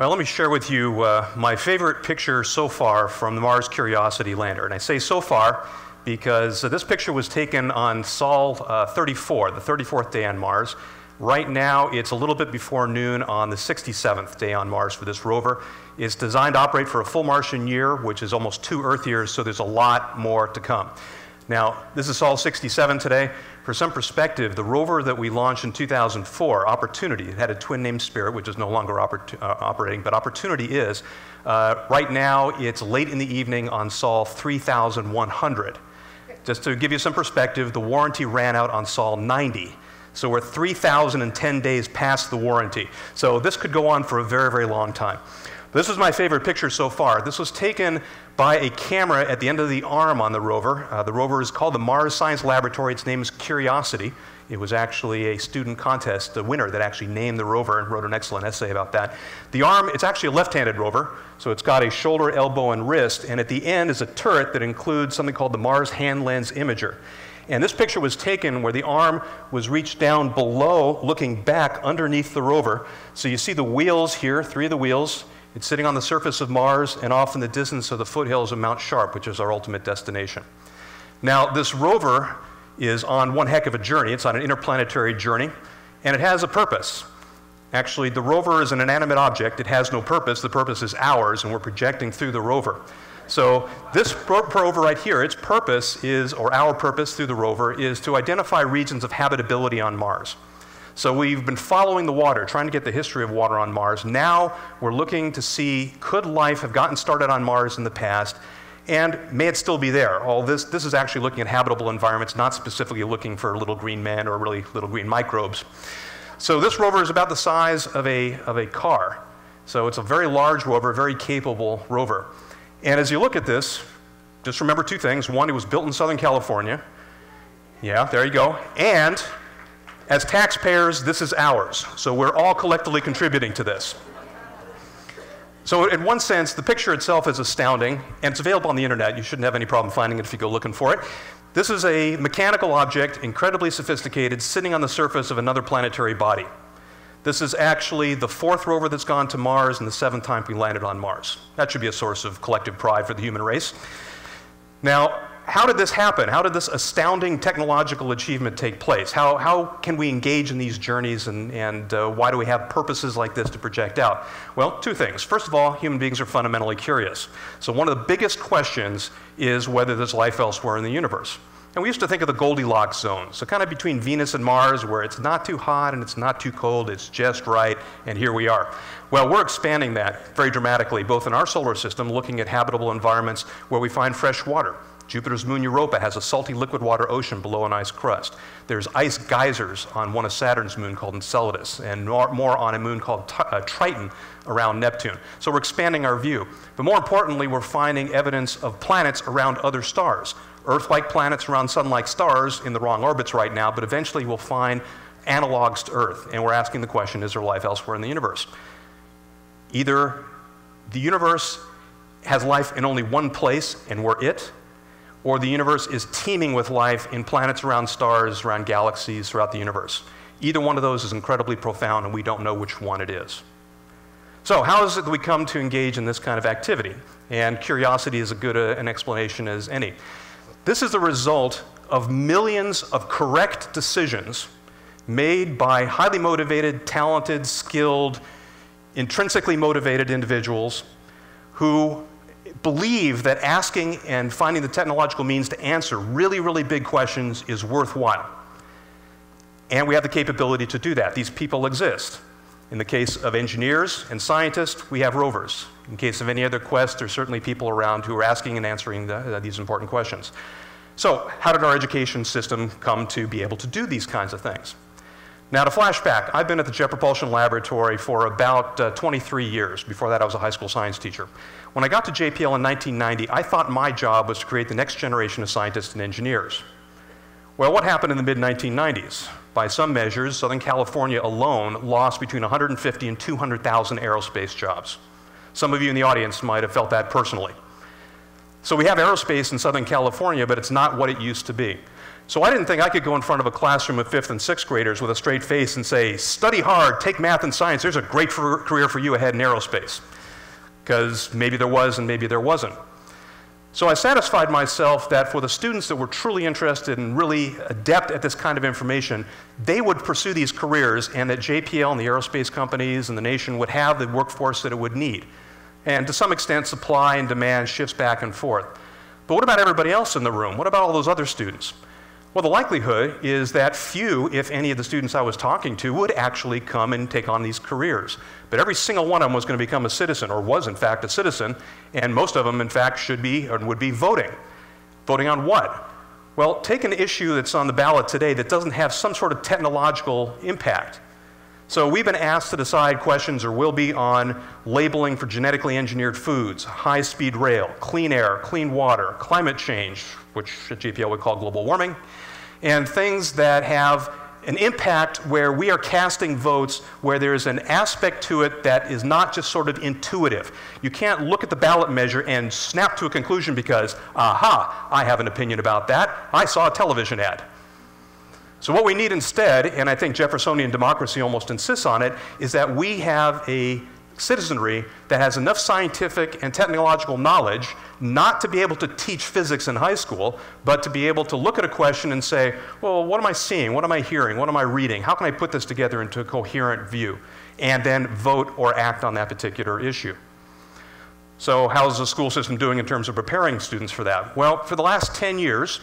Well, let me share with you uh, my favorite picture so far from the Mars Curiosity lander. And I say so far because uh, this picture was taken on Sol uh, 34, the 34th day on Mars. Right now, it's a little bit before noon on the 67th day on Mars for this rover. It's designed to operate for a full Martian year, which is almost two Earth years, so there's a lot more to come. Now, this is Sol 67 today. For some perspective, the rover that we launched in 2004, Opportunity, it had a twin named Spirit, which is no longer oper- uh, operating, but Opportunity is. Uh, right now, it's late in the evening on Sol 3100. Just to give you some perspective, the warranty ran out on Sol 90. So we're 3,010 days past the warranty. So this could go on for a very, very long time. This is my favorite picture so far. This was taken by a camera at the end of the arm on the rover. Uh, the rover is called the Mars Science Laboratory. Its name is Curiosity. It was actually a student contest, the winner that actually named the rover and wrote an excellent essay about that. The arm, it's actually a left handed rover, so it's got a shoulder, elbow, and wrist, and at the end is a turret that includes something called the Mars Hand Lens Imager. And this picture was taken where the arm was reached down below, looking back underneath the rover. So you see the wheels here, three of the wheels. It's sitting on the surface of Mars and off in the distance of the foothills of Mount Sharp, which is our ultimate destination. Now, this rover is on one heck of a journey. It's on an interplanetary journey, and it has a purpose. Actually, the rover is an inanimate object. It has no purpose. The purpose is ours, and we're projecting through the rover. So this rover right here, its purpose is, or our purpose through the rover, is to identify regions of habitability on Mars. So we've been following the water, trying to get the history of water on Mars. Now we're looking to see could life have gotten started on Mars in the past, and may it still be there? All this, this is actually looking at habitable environments, not specifically looking for little green men or really little green microbes. So this rover is about the size of a, of a car. So it's a very large rover, very capable rover. And as you look at this, just remember two things. One, it was built in Southern California. Yeah, there you go. And as taxpayers, this is ours. So we're all collectively contributing to this. So, in one sense, the picture itself is astounding, and it's available on the internet. You shouldn't have any problem finding it if you go looking for it. This is a mechanical object, incredibly sophisticated, sitting on the surface of another planetary body. This is actually the fourth rover that's gone to Mars and the seventh time we landed on Mars. That should be a source of collective pride for the human race. Now, how did this happen? How did this astounding technological achievement take place? How, how can we engage in these journeys and, and uh, why do we have purposes like this to project out? Well, two things. First of all, human beings are fundamentally curious. So, one of the biggest questions is whether there's life elsewhere in the universe. And we used to think of the Goldilocks zone, so kind of between Venus and Mars, where it's not too hot and it's not too cold, it's just right, and here we are. Well, we're expanding that very dramatically, both in our solar system, looking at habitable environments where we find fresh water. Jupiter's moon Europa has a salty liquid water ocean below an ice crust. There's ice geysers on one of Saturn's moons called Enceladus, and more, on a moon called uh, Triton around Neptune. So we're expanding our view. But more importantly, we're finding evidence of planets around other stars. Earth like planets around sun like stars in the wrong orbits right now, but eventually we'll find analogs to Earth. And we're asking the question is there life elsewhere in the universe? Either the universe has life in only one place and we're it, or the universe is teeming with life in planets around stars, around galaxies throughout the universe. Either one of those is incredibly profound, and we don't know which one it is. So, how is it that we come to engage in this kind of activity? And curiosity is as good a, an explanation as any. This is the result of millions of correct decisions made by highly motivated, talented, skilled, intrinsically motivated individuals who believe that asking and finding the technological means to answer really, really big questions is worthwhile. And we have the capability to do that. These people exist. In the case of engineers and scientists, we have rovers. In case of any other quest, there's certainly people around who are asking and answering the, uh, these important questions. So, how did our education system come to be able to do these kinds of things? Now, to flashback, I've been at the Jet Propulsion Laboratory for about uh, 23 years. Before that, I was a high school science teacher. When I got to JPL in 1990, I thought my job was to create the next generation of scientists and engineers. Well, what happened in the mid 1990s? By some measures, Southern California alone lost between 150 and 200,000 aerospace jobs. Some of you in the audience might have felt that personally. So we have aerospace in Southern California, but it's not what it used to be. So I didn't think I could go in front of a classroom of fifth and sixth graders with a straight face and say, study hard, take math and science, there's a great career for you ahead in aerospace. Because maybe there was and maybe there wasn't. So I satisfied myself that for the students that were truly interested and really adept at this kind of information, they would pursue these careers and that JPL and the aerospace companies and the nation would have the workforce that it would need. And to some extent, supply and demand shifts back and forth. But what about everybody else in the room? What about all those other students? Well, the likelihood is that few, if any, of the students I was talking to would actually come and take on these careers. But every single one of them was going to become a citizen, or was in fact a citizen, and most of them, in fact, should be or would be voting. Voting on what? Well, take an issue that's on the ballot today that doesn't have some sort of technological impact. So we've been asked to decide questions, or will be, on labeling for genetically engineered foods, high speed rail, clean air, clean water, climate change, which JPL would call global warming, and things that have an impact where we are casting votes where there's an aspect to it that is not just sort of intuitive. You can't look at the ballot measure and snap to a conclusion because, aha, I have an opinion about that. I saw a television ad. So, what we need instead, and I think Jeffersonian democracy almost insists on it, is that we have a citizenry that has enough scientific and technological knowledge not to be able to teach physics in high school, but to be able to look at a question and say, well, what am I seeing? What am I hearing? What am I reading? How can I put this together into a coherent view? And then vote or act on that particular issue. So, how's the school system doing in terms of preparing students for that? Well, for the last 10 years,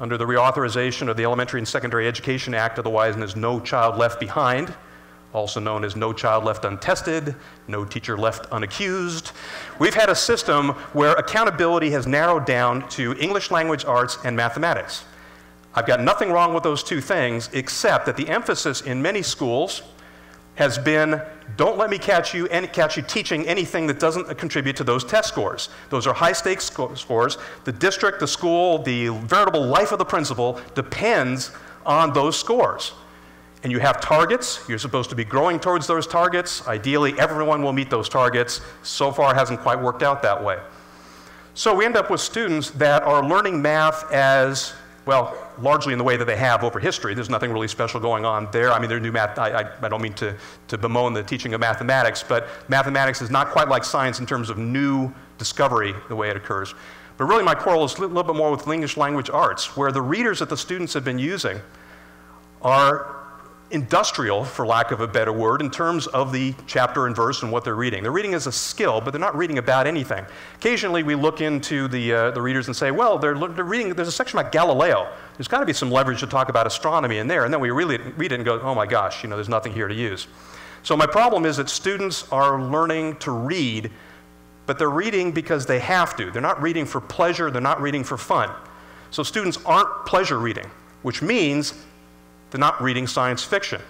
under the reauthorization of the Elementary and Secondary Education Act, otherwise known as No Child Left Behind, also known as No Child Left Untested, No Teacher Left Unaccused. We've had a system where accountability has narrowed down to English language arts and mathematics. I've got nothing wrong with those two things, except that the emphasis in many schools has been don't let me catch you, catch you teaching anything that doesn't contribute to those test scores. Those are high stakes sco- scores. The district, the school, the veritable life of the principal depends on those scores and you have targets. You're supposed to be growing towards those targets. Ideally, everyone will meet those targets. So far, hasn't quite worked out that way. So we end up with students that are learning math as, well, largely in the way that they have over history. There's nothing really special going on there. I mean, they're new math. I, I, I don't mean to, to bemoan the teaching of mathematics, but mathematics is not quite like science in terms of new discovery the way it occurs. But really, my quarrel is a little bit more with English language arts, where the readers that the students have been using are industrial, for lack of a better word, in terms of the chapter and verse and what they're reading. They're reading as a skill, but they're not reading about anything. Occasionally, we look into the, uh, the readers and say, well, they're, they're reading, there's a section about Galileo. There's got to be some leverage to talk about astronomy in there. And then we really read it and go, oh my gosh, you know, there's nothing here to use. So my problem is that students are learning to read, but they're reading because they have to. They're not reading for pleasure, they're not reading for fun. So students aren't pleasure reading, which means they're not reading science fiction,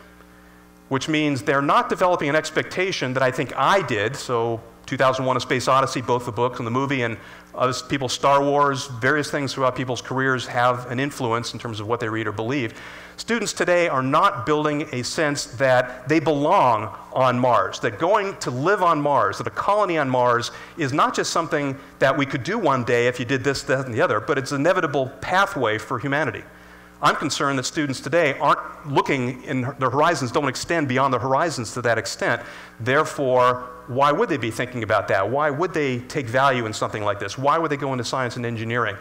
which means they're not developing an expectation that I think I did. So, 2001 A Space Odyssey, both the book and the movie, and other people's Star Wars, various things throughout people's careers have an influence in terms of what they read or believe. Students today are not building a sense that they belong on Mars, that going to live on Mars, that a colony on Mars is not just something that we could do one day if you did this, that, and the other, but it's an inevitable pathway for humanity. I'm concerned that students today aren't looking in their horizons, don't extend beyond their horizons to that extent. Therefore, why would they be thinking about that? Why would they take value in something like this? Why would they go into science and engineering?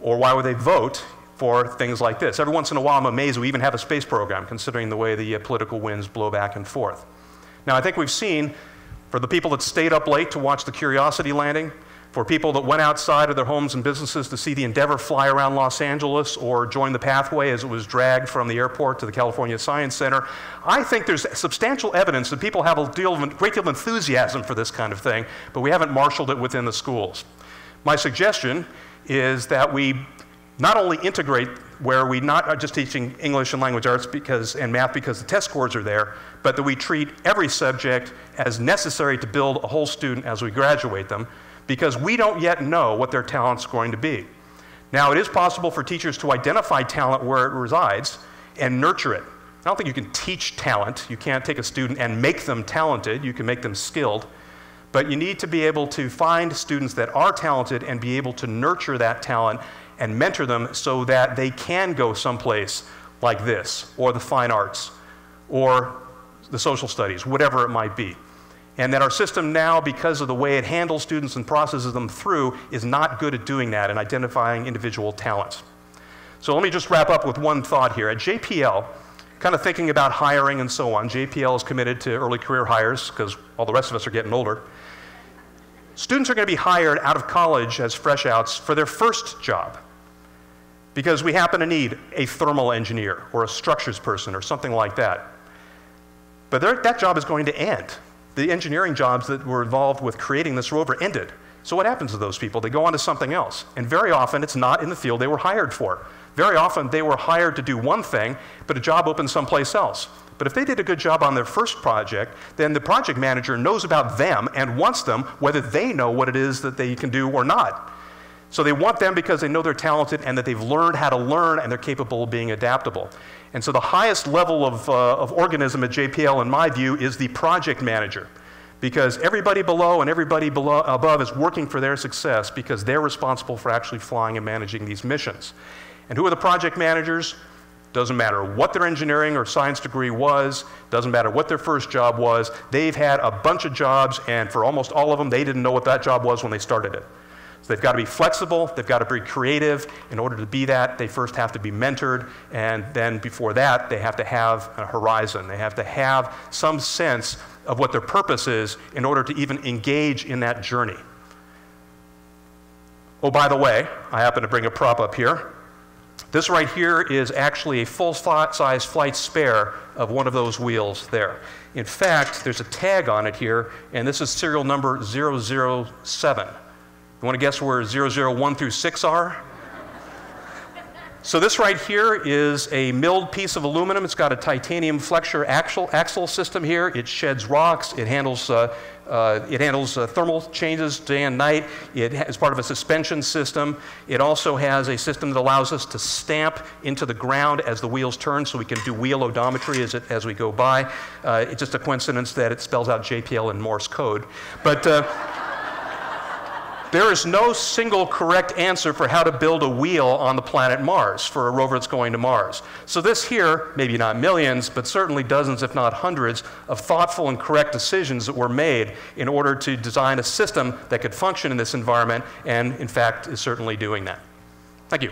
Or why would they vote for things like this? Every once in a while, I'm amazed we even have a space program, considering the way the uh, political winds blow back and forth. Now, I think we've seen, for the people that stayed up late to watch the Curiosity landing, for people that went outside of their homes and businesses to see the Endeavour fly around Los Angeles or join the pathway as it was dragged from the airport to the California Science Center. I think there's substantial evidence that people have a deal of, great deal of enthusiasm for this kind of thing, but we haven't marshaled it within the schools. My suggestion is that we not only integrate where we not are just teaching English and language arts because, and math because the test scores are there, but that we treat every subject as necessary to build a whole student as we graduate them because we don't yet know what their talent's going to be. Now, it is possible for teachers to identify talent where it resides and nurture it. I don't think you can teach talent. You can't take a student and make them talented. You can make them skilled. But you need to be able to find students that are talented and be able to nurture that talent and mentor them so that they can go someplace like this, or the fine arts, or the social studies, whatever it might be. And that our system now, because of the way it handles students and processes them through, is not good at doing that and identifying individual talents. So let me just wrap up with one thought here. At JPL, kind of thinking about hiring and so on, JPL is committed to early career hires because all the rest of us are getting older. Students are going to be hired out of college as fresh outs for their first job because we happen to need a thermal engineer or a structures person or something like that. But that job is going to end. The engineering jobs that were involved with creating this rover ended. So what happens to those people? They go on to something else. And very often it's not in the field they were hired for. Very often they were hired to do one thing, but a job opened someplace else. But if they did a good job on their first project, then the project manager knows about them and wants them whether they know what it is that they can do or not. So they want them because they know they're talented and that they've learned how to learn and they're capable of being adaptable. And so the highest level of, uh, of organism at JPL, in my view, is the project manager. Because everybody below and everybody below, above is working for their success because they're responsible for actually flying and managing these missions. And who are the project managers? Doesn't matter what their engineering or science degree was, doesn't matter what their first job was. They've had a bunch of jobs, and for almost all of them, they didn't know what that job was when they started it. So they've got to be flexible, they've got to be creative. In order to be that, they first have to be mentored, and then before that, they have to have a horizon. They have to have some sense of what their purpose is in order to even engage in that journey. Oh, by the way, I happen to bring a prop up here. This right here is actually a full-size flight spare of one of those wheels there. In fact, there's a tag on it here, and this is serial number 007. You want to guess where 001 through 6 are? So this right here is a milled piece of aluminum. It's got a titanium flexure axle, axle system here. It sheds rocks. It handles, uh, uh, it handles uh, thermal changes day and night. It is part of a suspension system. It also has a system that allows us to stamp into the ground as the wheels turn so we can do wheel odometry as, it, as we go by. Uh, it's just a coincidence that it spells out JPL in Morse code. But uh, there is no single correct answer for how to build a wheel on the planet Mars for a rover that's going to Mars. So, this here, maybe not millions, but certainly dozens, if not hundreds, of thoughtful and correct decisions that were made in order to design a system that could function in this environment, and in fact is certainly doing that. Thank you.